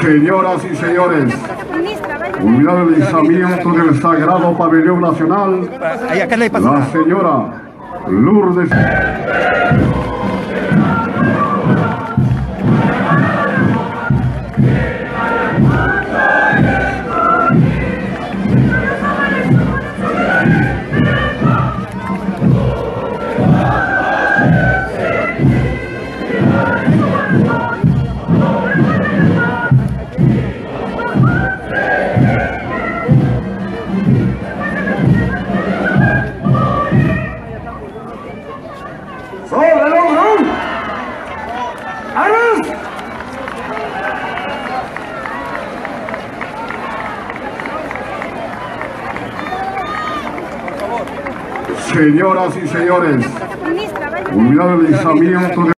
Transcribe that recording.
Señoras y señores, culminado el izamiento del Sagrado Pabellón Nacional, la señora Lourdes. ¡Sobre logro! ¡Aras! Señoras y señores, izamiento del